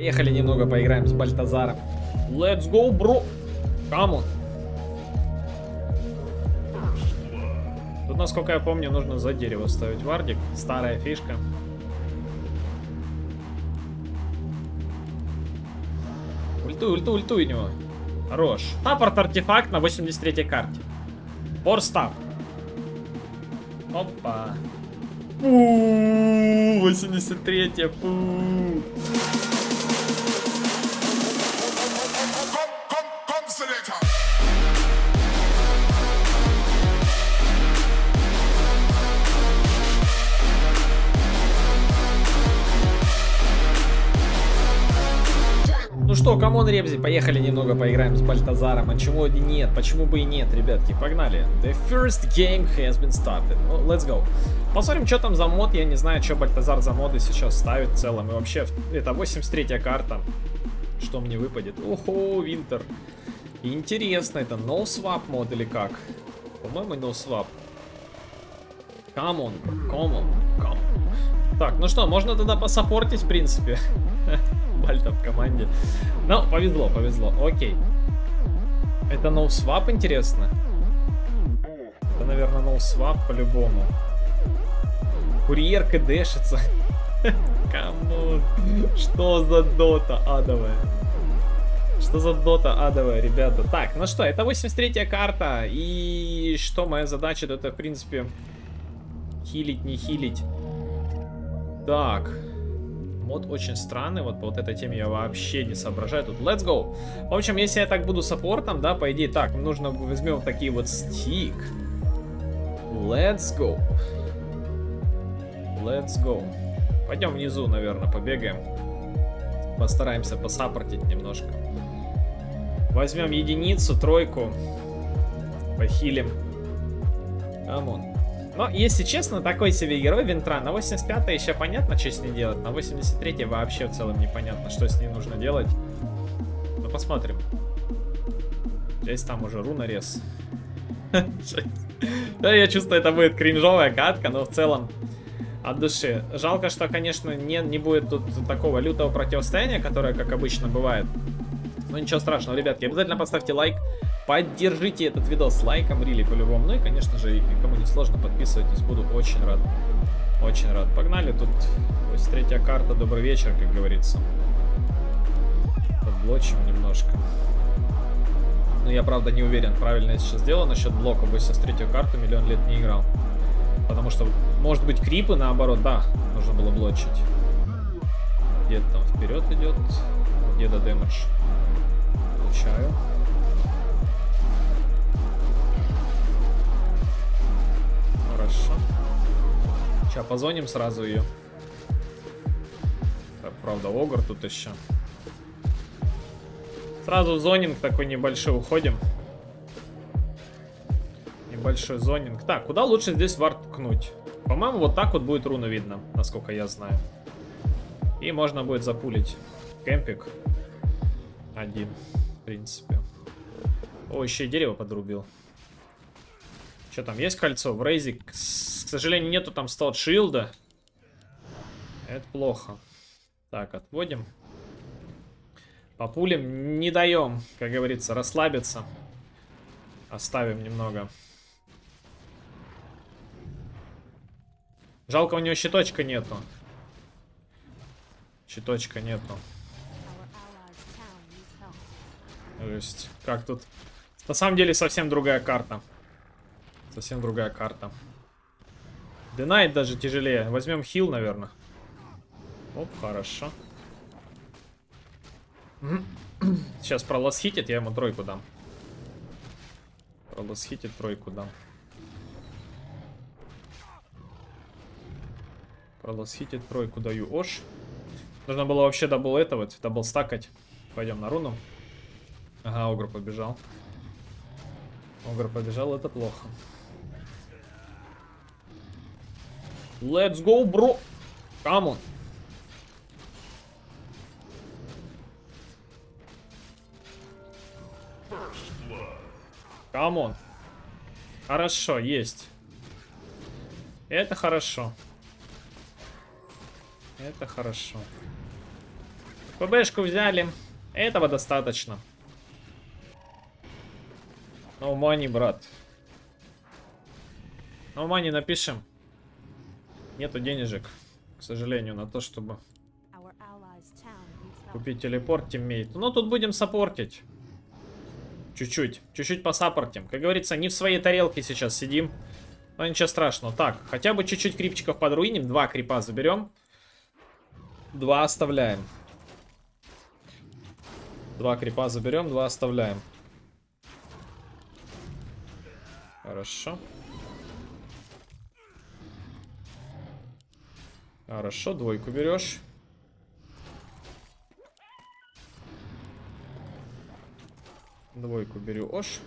Поехали немного поиграем с Бальтазаром. Let's go, bro. Come on. Тут, насколько я помню, нужно за дерево ставить вардик. Старая фишка. Ульту, ульту, ульту у него. Хорош. Таппорт артефакт на 83-й карте. Борстап. Опа. 83-я. Что, come on, Ребзи, поехали немного поиграем с Бальтазаром. А чему нет? Почему бы и нет, ребятки? Погнали. The first game has been started. Ну, let's go. Посмотрим, что там за мод. Я не знаю, что Бальтазар за моды сейчас ставит в целом. И вообще, это 83-я карта. Что мне выпадет? Охо, Винтер. Интересно, это no swap мод или как? По-моему, no swap. Come on, come on, come on. Так, ну что, можно тогда посаппортить, в принципе. Бальта в команде. Ну, повезло, повезло. Окей. Это swap, интересно? Это, наверное, swap по-любому. Курьер кдэшится. Come on. Что за дота адовая? Что за дота адовая, ребята? Так, ну что, это 83-я карта. И что моя задача? Это, в принципе, хилить, не хилить. Так. Мод очень странный, вот по вот этой теме я вообще не соображаю. Тут let's go. В общем, если я так буду саппортом, да, по идее, так, нужно возьмем такие вот стик. Let's go. Let's go. Пойдем внизу, наверное, побегаем. Постараемся посаппортить немножко. Возьмем единицу, тройку. Похилим. Come on. Но, если честно, такой себе герой Винтра. На 85 еще понятно, что с ней делать. На 83 вообще в целом непонятно, что с ней нужно делать. Ну, посмотрим. Здесь там уже рунорез. Да, я чувствую, это будет кринжовая катка, но в целом от души. Жалко, что, конечно, не, не будет тут такого лютого противостояния, которое, как обычно, бывает. Но ничего страшного, ребятки, обязательно поставьте лайк. Поддержите этот видос лайком, рили по-любому. Ну и, конечно же, кому не сложно, подписывайтесь. Буду очень рад. Очень рад. Погнали. Тут третья карта. Добрый вечер, как говорится. Подблочим немножко. Ну, я, правда, не уверен, правильно я сейчас сделал насчет блока. 83 карту миллион лет не играл. Потому что, может быть, крипы, наоборот, да, нужно было блочить. Где-то там вперед идет. Где-то дэмэдж. Получаю. Хорошо. Сейчас позвоним сразу ее. Так, правда, Огр тут еще. Сразу зонинг такой небольшой уходим. Небольшой зонинг. Так, куда лучше здесь вард ткнуть? По-моему, вот так вот будет руну видно, насколько я знаю. И можно будет запулить кемпик. Один, в принципе. О, еще и дерево подрубил. Что там, есть кольцо? В рейзе, к, к сожалению, нету там стот шилда. Это плохо. Так, отводим. По пулям не даем, как говорится, расслабиться. Оставим немного. Жалко, у него щиточка нету. Щиточка нету. То есть, как тут... На самом деле, совсем другая карта. Совсем другая карта. Денайт даже тяжелее. Возьмем хил, наверное. Оп, хорошо. Сейчас пролосхитит, я ему тройку дам. Пролосхитит, тройку дам. Пролосхитит, тройку даю. Ош. Нужно было вообще double этого, double стакать. Пойдем на руну. Ага, Огр побежал. Огр побежал, это плохо. Let's go, bro. Come on. Come on. Хорошо, есть. Это хорошо. Это хорошо. ПБшку взяли. Этого достаточно. No money, брат. No money напишем. Нету денежек, к сожалению, на то, чтобы купить телепорт тиммейт. Но тут будем саппортить. Чуть-чуть. Чуть-чуть посаппортим. Как говорится, не в своей тарелке сейчас сидим. Но ничего страшного. Так, хотя бы чуть-чуть крипчиков подруиним. Два крипа заберем. Два оставляем. Два крипа заберем, два оставляем. Хорошо. Хорошо, двойку берешь. Двойку беру Ош.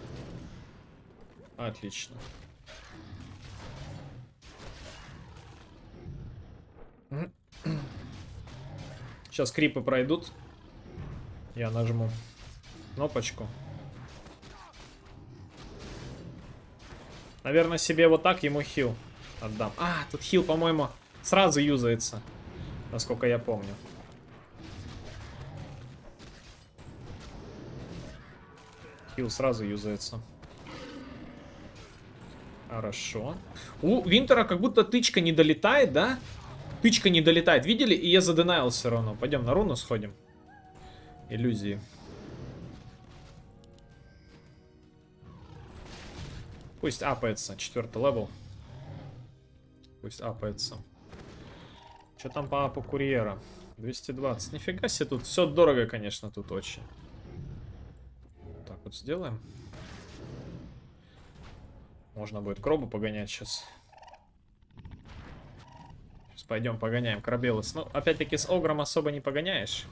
Отлично. Сейчас крипы пройдут. Я нажму кнопочку. Наверное, себе вот так ему хил отдам. А, тут хил, по-моему, сразу юзается. Насколько я помню. Хил сразу юзается. Хорошо. У Винтера как будто тычка не долетает, да? Тычка не долетает. Видели? И я заденайл все равно. Пойдем на руну сходим. Иллюзии. Пусть апается. Четвертый level. Пусть апается. Что там по апу курьера? 220. Нифига себе тут. Все дорого, конечно, тут очень. Так вот сделаем. Можно будет кробу погонять сейчас. Сейчас пойдем погоняем Крабелос. Ну, опять-таки с Огром особо не погоняешь.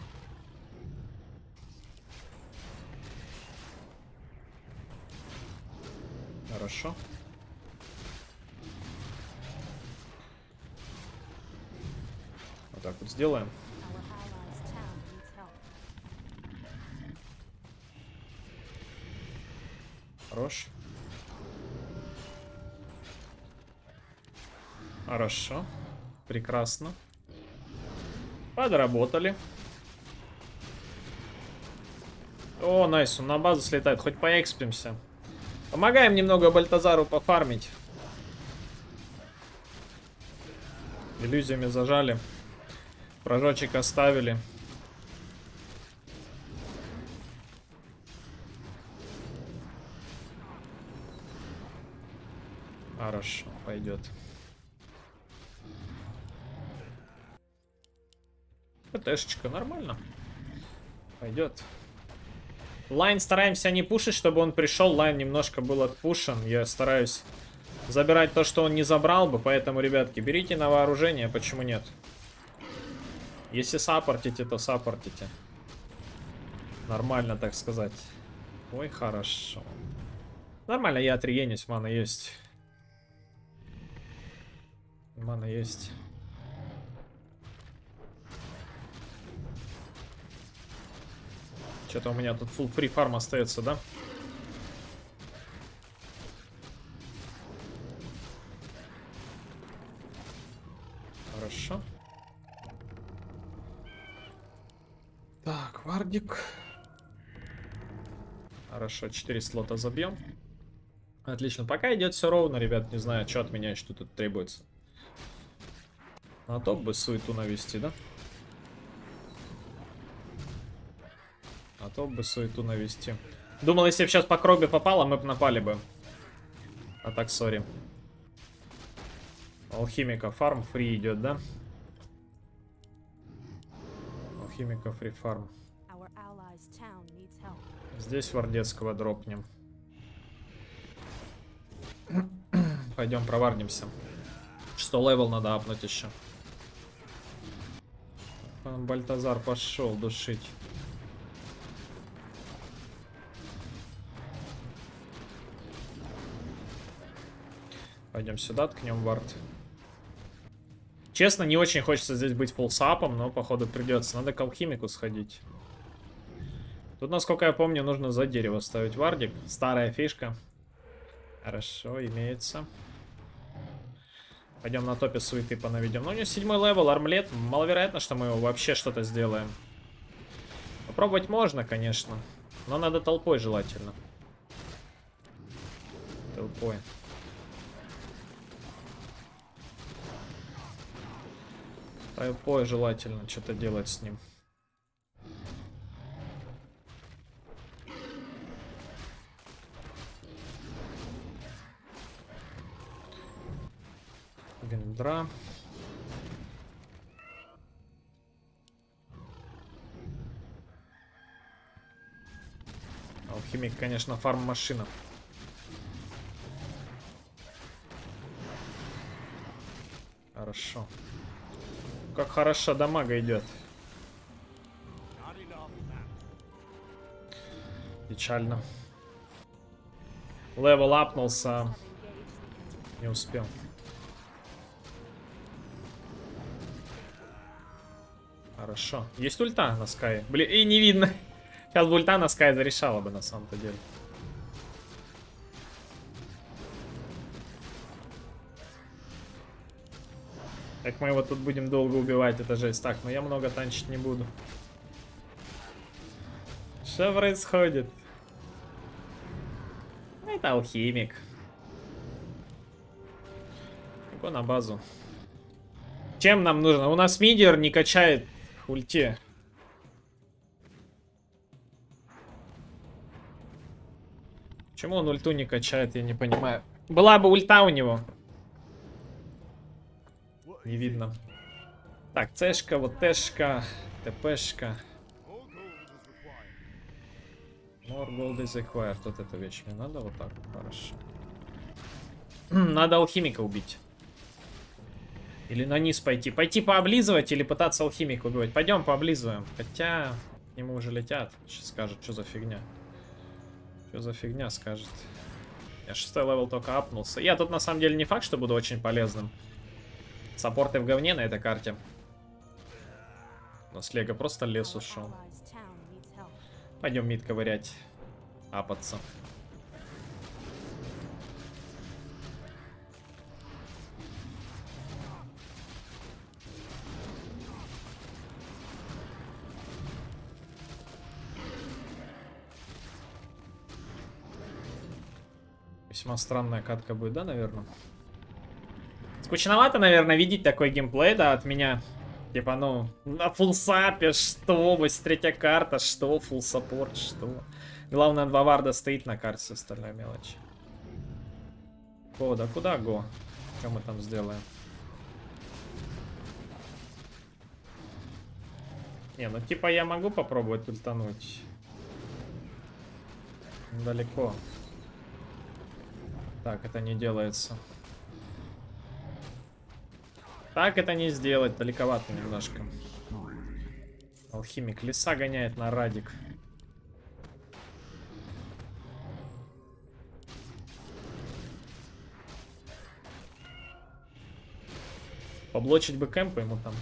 Хорошо. Вот так вот сделаем. Хорош. Хорошо. Прекрасно. Подработали. О, найс, он на базу слетает. Хоть поэкспимся. Помогаем немного Бальтазару пофармить. Иллюзиями зажали. Прожочек оставили. Хорошо, пойдет. ПТшечка нормально. Пойдет. Line стараемся не пушить, чтобы он пришел. Line немножко был отпушен. Я стараюсь забирать то, что он не забрал бы. Поэтому, ребятки, берите на вооружение. Почему нет? Если саппортите, то саппортите. Нормально, так сказать. Ой, хорошо. Нормально, я отрегенюсь, мана есть. Мана есть. Что-то у меня тут full free farm остается, да? Хорошо. Так, вардик. Хорошо, 4 слота забьем. Отлично. Пока идет все ровно, ребят. Не знаю, что от меня, что тут требуется. На топ бы суету навести, да? А то бы суету навести. Думал, если бы сейчас по кроби попало, мы бы напали бы. А так, сори. Алхимика фарм фри идет, да? Алхимика free farm. Здесь Вардецкого дропнем. Пойдем проварнимся. Что level надо апнуть еще. Бальтазар пошел душить. Пойдем сюда, ткнем вард. Честно, не очень хочется здесь быть фулсапом, но походу придется. Надо к алхимику сходить. Тут, насколько я помню, нужно за дерево ставить вардик. Старая фишка. Хорошо, имеется. Пойдем на топе суеты понаведем. Ну, у него седьмой level, armlet. Маловероятно, что мы его вообще что-то сделаем. Попробовать можно, конечно. Но надо толпой желательно. Толпой. Толпой желательно что-то делать с ним. Вендра. Алхимик, конечно, фарм-машина. Хорошо. Как хорошо дамага идет. Печально. Левел апнулся. Не успел. Хорошо. Есть ульта на Скай. Блин, и не видно. Сейчас бы ульта на Скай зарешала бы на самом-то деле. Как мы его тут будем долго убивать, это жесть. Так, но я много танчить не буду. Что происходит? Это алхимик. Его на базу. Чем нам нужно? У нас мидер не качает ульте. Почему он ульту не качает, я не понимаю. Была бы ульта у него. Не видно. Так, цешка, вот тэшка, тпшка. More gold is required. Вот эту вещь мне надо вот так. Хорошо. надо алхимика убить. Или на низ пойти. Пойти пооблизывать или пытаться алхимика убивать. Пойдем пооблизываем. Хотя, к нему уже летят. Сейчас скажет, что за фигня. Что за фигня скажет. Я шестой level только апнулся. Я тут на самом деле не факт, что буду очень полезным. Саппорты в говне на этой карте. Но с Лего просто лес ушел. Пойдем mid ковырять. Апаться. Весьма странная катка будет, да, наверное? Скучновато, наверное, видеть такой геймплей, да, от меня. Типа, ну, на фулсапе, что, вот третья карта, что, фулл саппорт, что. Главное, два варда стоит на карте, все остальная мелочь. О, да куда го? Что мы там сделаем? Не, ну типа я могу попробовать ультануть. Далеко. Так, это не делается. Так это не сделать, далековато немножко. Алхимик леса гоняет на радик. Поблочить бы кемпа ему там.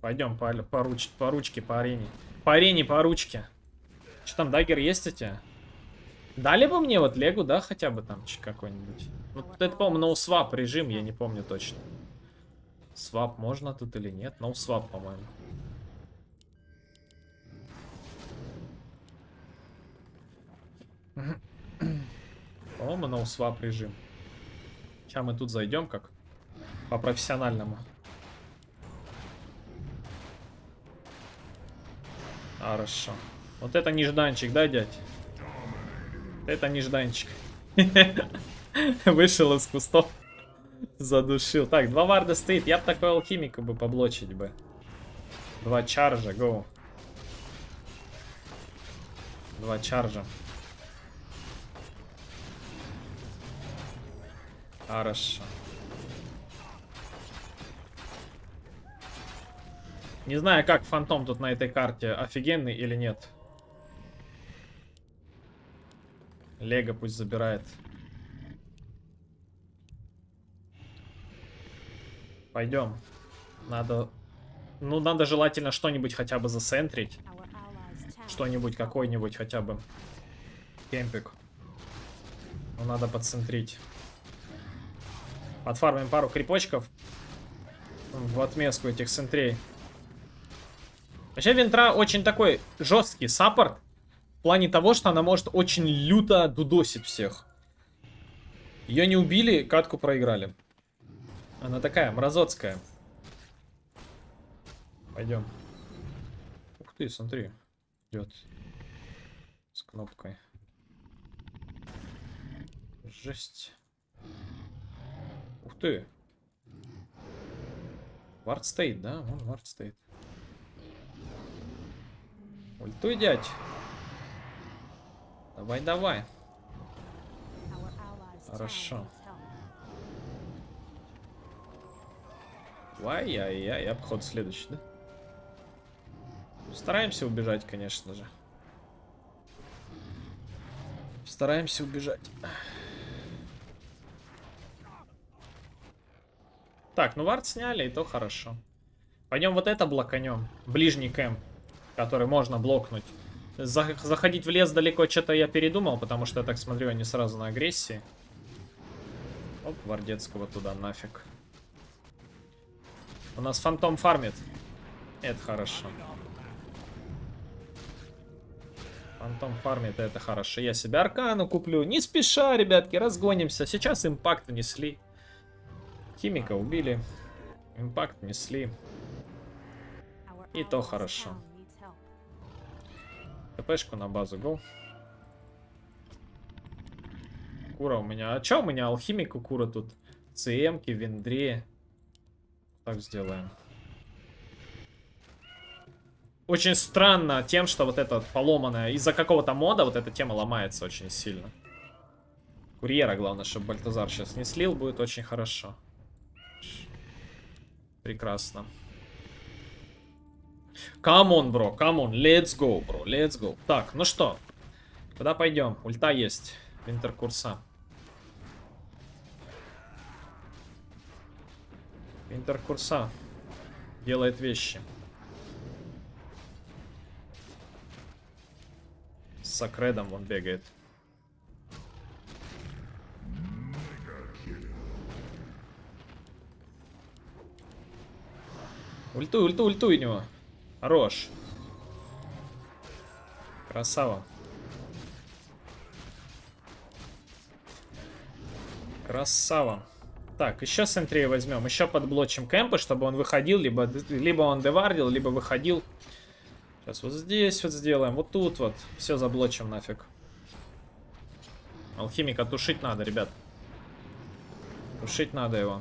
Пойдем по, по, руч, по ручке, по арене. По арене, по ручке. Что там, дагер есть тебя? Дали бы мне вот легу, да, хотя бы там какой-нибудь. Ну, это, по-моему, no swap режим, я не помню точно. Swap можно тут или нет? No swap, по-моему. По-моему, no swap режим. Сейчас мы тут зайдем как по профессиональному. Хорошо. Вот это нежданчик, да, дядь? Это нежданчик. Вышел из кустов. Задушил. Так, два варда стоит. Я бы такой алхимика бы поблочить бы. Два чаржа, гоу. Два чаржа. Хорошо. Не знаю, как фантом тут на этой карте, офигенный или нет. Лего пусть забирает. Пойдем. Надо... Ну, надо желательно что-нибудь хотя бы засентрить. Что-нибудь, какой-нибудь хотя бы. Кемпик. Ну, надо подцентрить. Подфармим пару крипочков. в отместку этих центрей. Вообще Винтра очень такой жесткий саппорт. В плане того, что она может очень люто дудосить всех. Ее не убили, катку проиграли. Она такая, мразотская. Пойдем. Ух ты, смотри. Идет. С кнопкой. Жесть. Ух ты. Вард стоит, да? Вон вард стоит. Ультуй, дядь. Давай, давай. Хорошо. Ай-яй-яй, обход следующий, да? Стараемся убежать, конечно же. Стараемся убежать. Так, ну вард сняли, и то хорошо. Пойдем вот это блоканем. Ближний кэм, который можно блокнуть. Заходить в лес далеко что-то я передумал, потому что я так смотрю, они сразу на агрессии. Оп, Вардецкого туда нафиг. У нас фантом фармит. Это хорошо. Фантом фармит, это хорошо. Я себе аркану куплю. Не спеша, ребятки, разгонимся. Сейчас импакт несли. Химика убили. Импакт несли. И то хорошо. ТПшку на базу, го. Кура у меня. А чё у меня алхимик у Кура тут? ЦМки, виндре. Так сделаем. Очень странно тем, что вот это поломанное, из-за какого-то мода вот эта тема ломается очень сильно. Курьера, главное, чтобы Бальтазар сейчас не слил, будет очень хорошо. Прекрасно. On, бро, on, let's go, бро, let's go. Так, ну что, куда пойдем? Ульта есть, Винтеркурса. Винтеркурса делает вещи. С Сакредом он бегает. Ультуй, ультуй, ультуй у него. Хорош. Красава. Красава. Так, еще с энтрии возьмем. Еще подблочим кемпы, чтобы он выходил. Либо, либо он девардил, либо выходил. Сейчас вот здесь вот сделаем. Вот тут вот. Все заблочим нафиг. Алхимика тушить надо, ребят. Тушить надо его.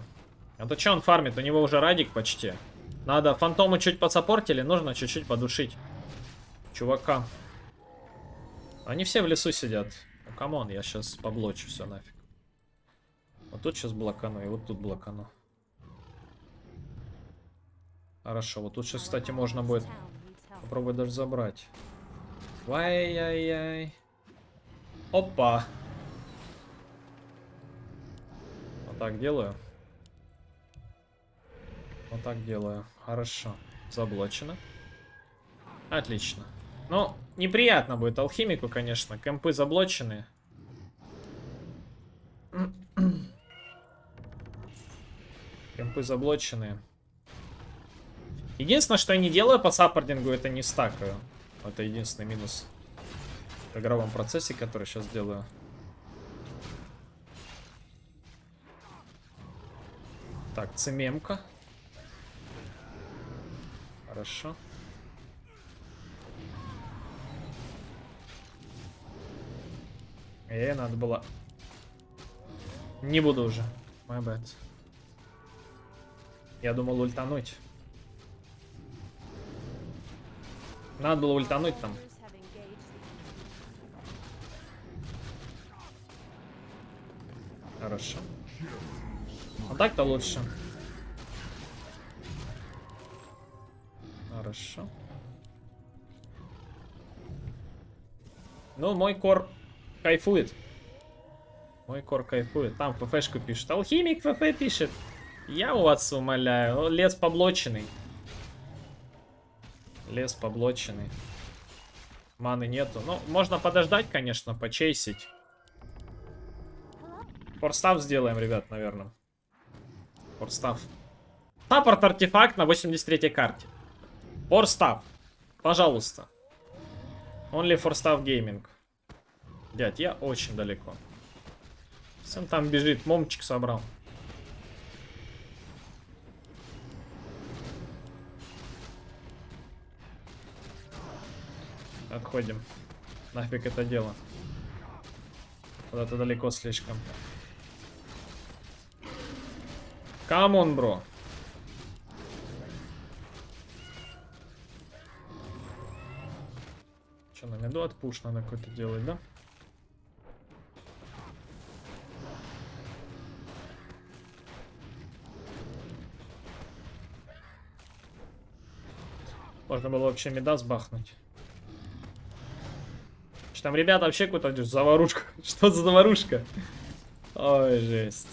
А то что он фармит? У него уже радик почти. Надо фантому чуть подсаппортили, нужно чуть-чуть подушить. Чувака. Они все в лесу сидят. Ну, come on, я сейчас поблочу все нафиг. Вот тут сейчас блокану, и вот тут блокану. Хорошо, вот тут сейчас, кстати, можно будет попробовать даже забрать. Ай-яй-яй. Опа. Вот так делаю. Вот так делаю. Хорошо. Заблочено. Отлично. Ну, неприятно будет алхимику, конечно. Кемпы заблочены. Кемпы заблочены. Единственное, что я не делаю по саппордингу, это не стакаю. Это единственный минус в игровом процессе, который сейчас делаю. Так, цемемка. Хорошо. Эй, надо было... Не буду уже. My bad. Я думал ультануть. Надо было ультануть там. Хорошо. А так-то лучше. Хорошо. Ну, мой кор кайфует. Мой кор кайфует. Там ФФшку пишет. Алхимик ФФ пишет. Я у вас умоляю. Лес поблоченный. Лес поблоченный. Маны нету. Ну, можно подождать, конечно, почейсить. Форстав сделаем, ребят, наверное. Форстав. Саппорт артефакт на 83 карте. For staff. Пожалуйста. Only for staff gaming. Дядь, я очень далеко. Сын там бежит, момчик собрал. Отходим. Нафиг это дело. Куда-то далеко слишком. Come on, bro. Миду отпуш надо какой-то делать, да? Можно было вообще Мидас бахнуть. Что там, ребята, вообще какую-то заварушку. Что за заварушка? Ой, жесть.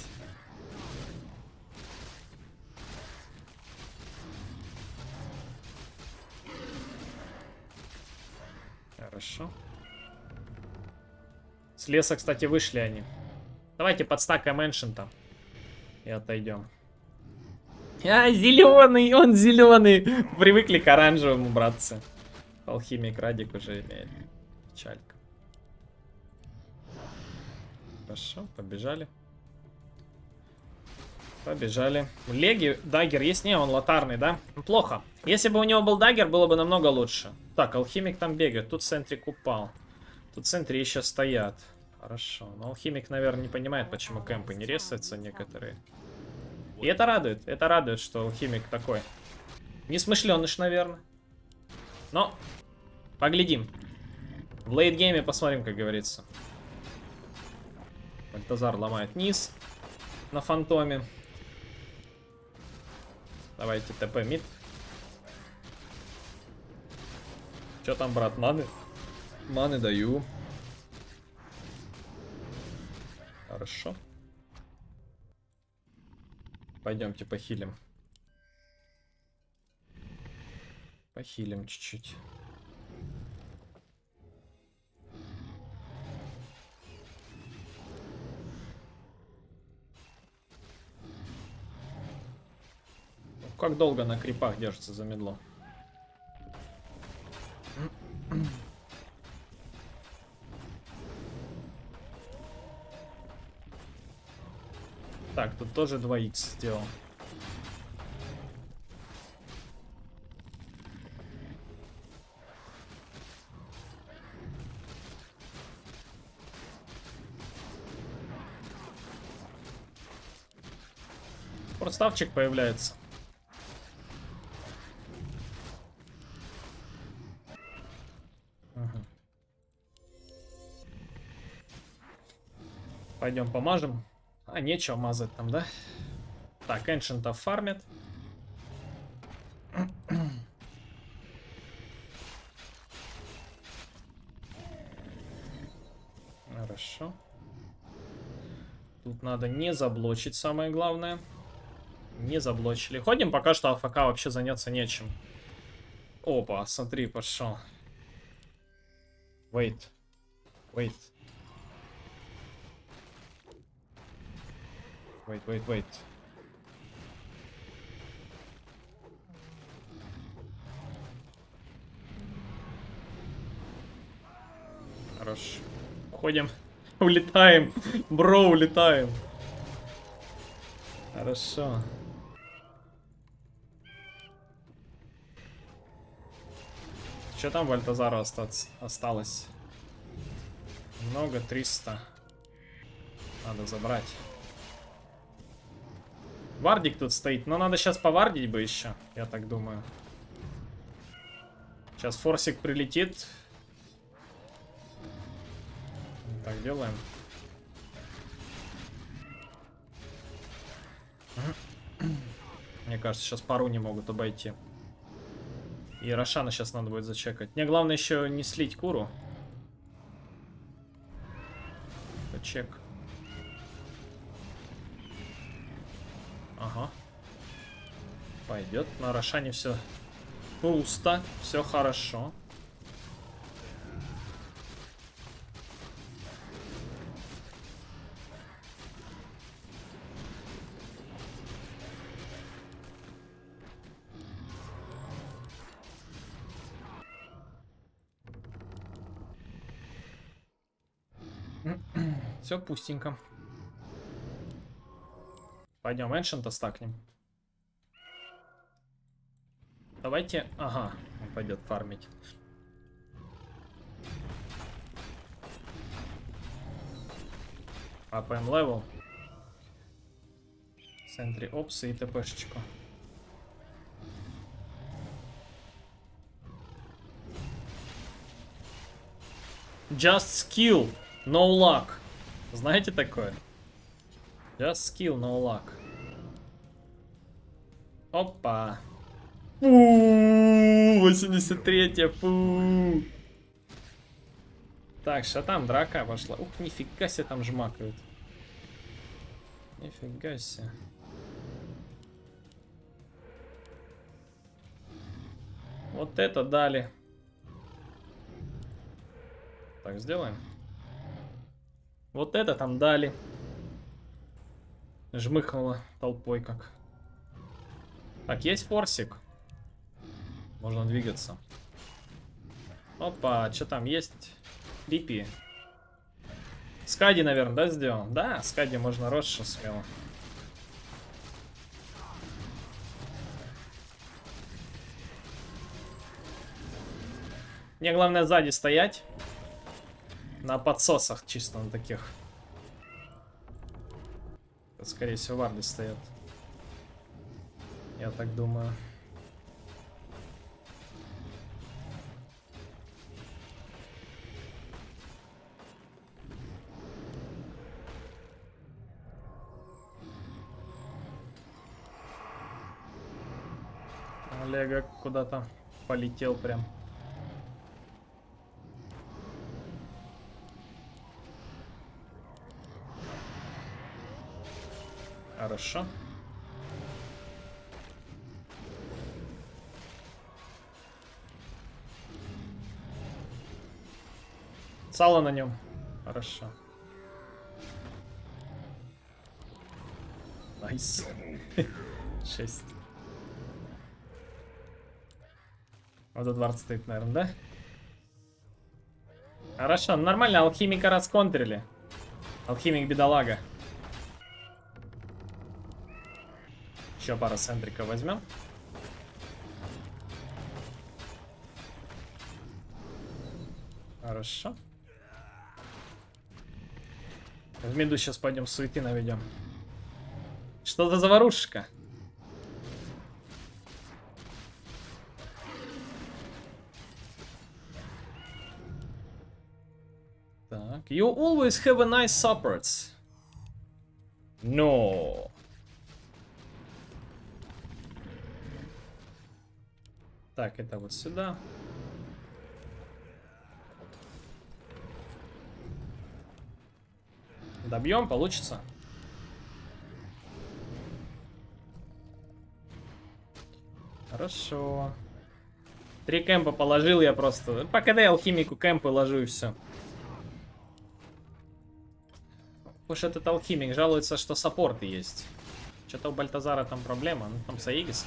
Леса, кстати, вышли они. Давайте подстакаем эншин там. И отойдем. А, зеленый, он зеленый. Привыкли к оранжевому, братцы. Алхимик Радик уже имеет. Печалька. Хорошо, побежали. Побежали. Леги dagger есть? Не, он лотарный, да? Плохо. Если бы у него был dagger, было бы намного лучше. Так, алхимик там бегает. Тут центрик упал. Тут в центре еще стоят. Хорошо. Но алхимик, наверное, не понимает, почему кемпы не ресаются некоторые. И это радует. Это радует, что алхимик такой. Несмышленыш, наверное. Но поглядим. В лейтгейме посмотрим, как говорится. Бальтазар ломает низ на фантоме. Давайте ТП мид. Че там, брат, маны? Маны даю. Хорошо. Пойдемте похилим. Похилим чуть-чуть. Как долго на крипах держится за медло? Тоже 2х сделал. Проставчик появляется. Пойдем помажем. А, нечего мазать там, да? Так, эншентов фармит. Хорошо. Тут надо не заблочить, самое главное. Не заблочили. Ходим, пока что АФК вообще заняться нечем. Опа, смотри, пошел. Wait. Wait. Wait, wait, wait. Хорош. Уходим. Улетаем. Бро, улетаем. Хорошо. Что там Вальтазару осталось? Много, 300. Надо забрать. Вардик тут стоит. Но надо сейчас повардить бы еще, я так думаю. Сейчас форсик прилетит. Так делаем. Мне кажется, сейчас пару не могут обойти. И Рошана сейчас надо будет зачекать. Мне главное еще не слить куру. Чек. пойдет. На Рошане все пусто, все хорошо. Все пустенько. Пойдем Эншента стакнем. Давайте... Ага, он пойдет фармить. Апнем level. В центре обсы и ТПшечку. Just skill, no luck. Знаете такое? Just skill, no luck. Опа. Фу, 83 фу. Так, что там драка пошла. Ух, нифига себе там жмакают. Нифига себе. Вот это дали. Так, сделаем. Вот это там дали. Жмыхнуло толпой как. Так, есть форсик. Можно двигаться. Опа, что там есть? Липи. Скади, наверное, да, сделал? Да, Скади можно Роши смело. Мне главное сзади стоять. На подсосах чисто на таких. Скорее всего, варды стоят. Я так думаю. Олега куда-то полетел прям. Хорошо. Сало на нем. Хорошо. Nice. Шесть. Вот эт ward стоит, наверное, да? Хорошо, нормально, алхимика расконтрили. Алхимик бедолага. Еще пара центрика возьмем. Хорошо. В миду сейчас пойдем суеты наведем. Что за заварушка? You always have a nice supports. No. Так, это вот сюда. Добьем, получится. Хорошо. Три кемпа положил я просто. По КД алхимику кемпы ложу и все. Уж этот алхимик жалуется, что саппорты есть. Что-то у Бальтазара там проблема. Ну, там Саигис.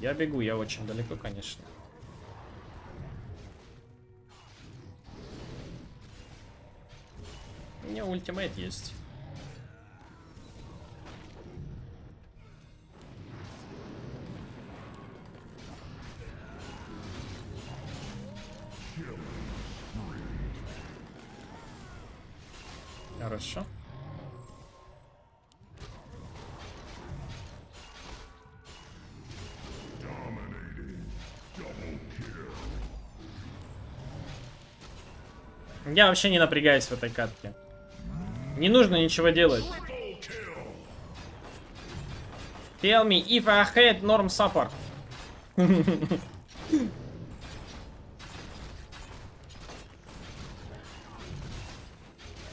Я бегу, я очень далеко, конечно. У меня ультимейт есть. Я вообще не напрягаюсь в этой катке. Не нужно ничего делать. Tell me if I had norm support.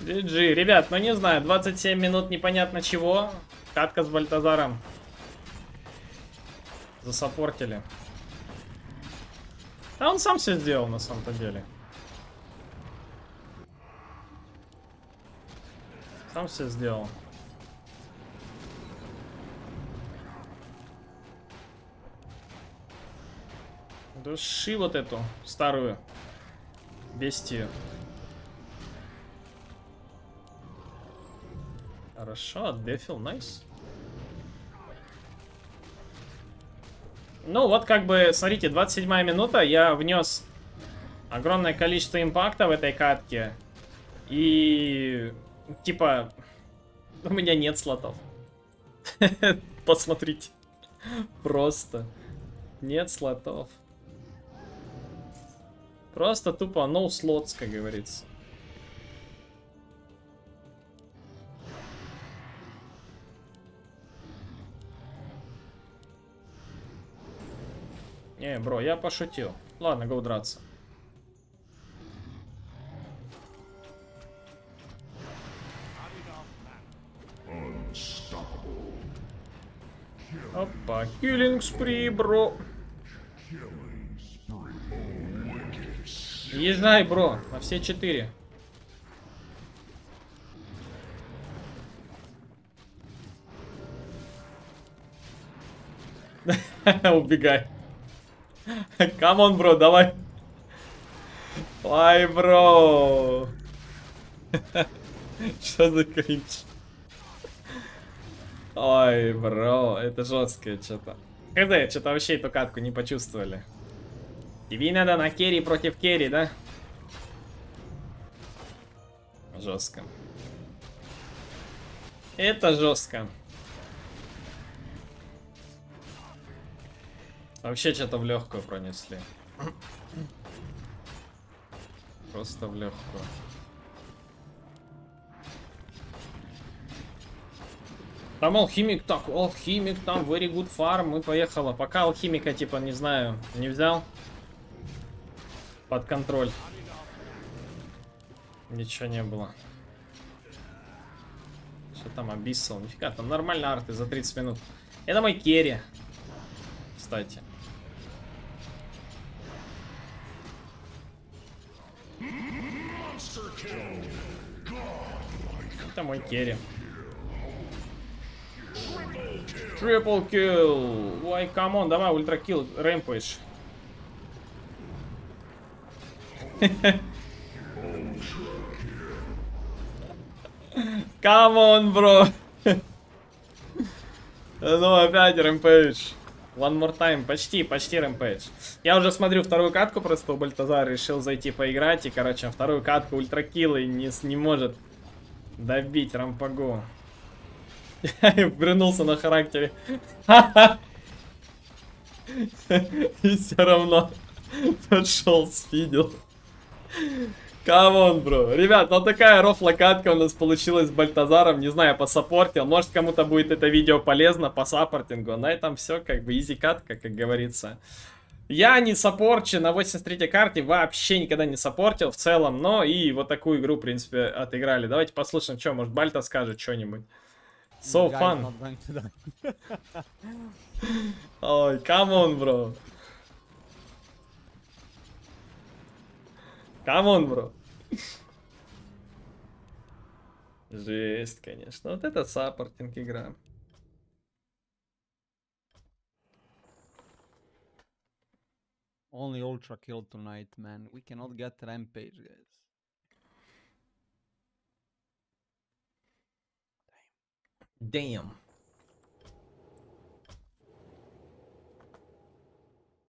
GG. Ребят, ну не знаю, 27 минут непонятно чего. Катка с Бальтазаром. Засаппортили. А он сам все сделал на самом-то деле. Сам все сделал. Души вот эту старую бестию. Хорошо, отдефил, найс. Ну, вот как бы, смотрите, 27 минута, я внес огромное количество импакта в этой катке. И, типа, у меня нет слотов. Посмотрите. Просто. Нет слотов. Просто тупо no slots, как говорится. Не, бро, я пошутил. Ладно, го драться. Опа, киллинг спри, бро. Езжай, бро, на все четыре. Убегай. Come on, bro, давай. Ай, bro. Что за кринж? Ой, bro, это жесткое что-то. Хз, что-то вообще эту катку не почувствовали. Тебе надо на керри против керри, да? Жестко. Это жестко. Вообще что-то в легкую пронесли. Просто в легкую. Там алхимик, так, алхимик, там very good farm, и поехала. Пока алхимика, типа, не знаю, не взял под контроль. Ничего не было. Что там, abyssal? Нифига, там нормально арты за 30 минут. Это мой carry. Кстати. Это мой carry. Triple kill. Ой, come on, давай, ultra kill, rampage. Come on, bro. Ну, опять rampage. One more time. Почти, почти rampage. Я уже смотрю вторую катку, просто у Бальтазара решил зайти поиграть. И, короче, вторую катку ultra kill и не, не может добить рампагу. Я вернулся на характере. И все равно пошел, спидил. Come on, bro. Ребят, ну такая рофлокатка у нас получилась с Бальтазаром. Не знаю, посаппортил. Может, кому-то будет это видео полезно по саппортингу. На этом все, как бы, easy катка, как говорится. Я не саппорчу на 83 карте, вообще никогда не саппортил в целом. Но и вот такую игру, в принципе, отыграли. Давайте послушаем, что, может, Бальта скажет что-нибудь. So fun. Ой, come on, bro. Come on, bro. Жесть, конечно. Вот это саппортинг игра. Only ultra kill tonight, man. We cannot get rampage, guys. Damn.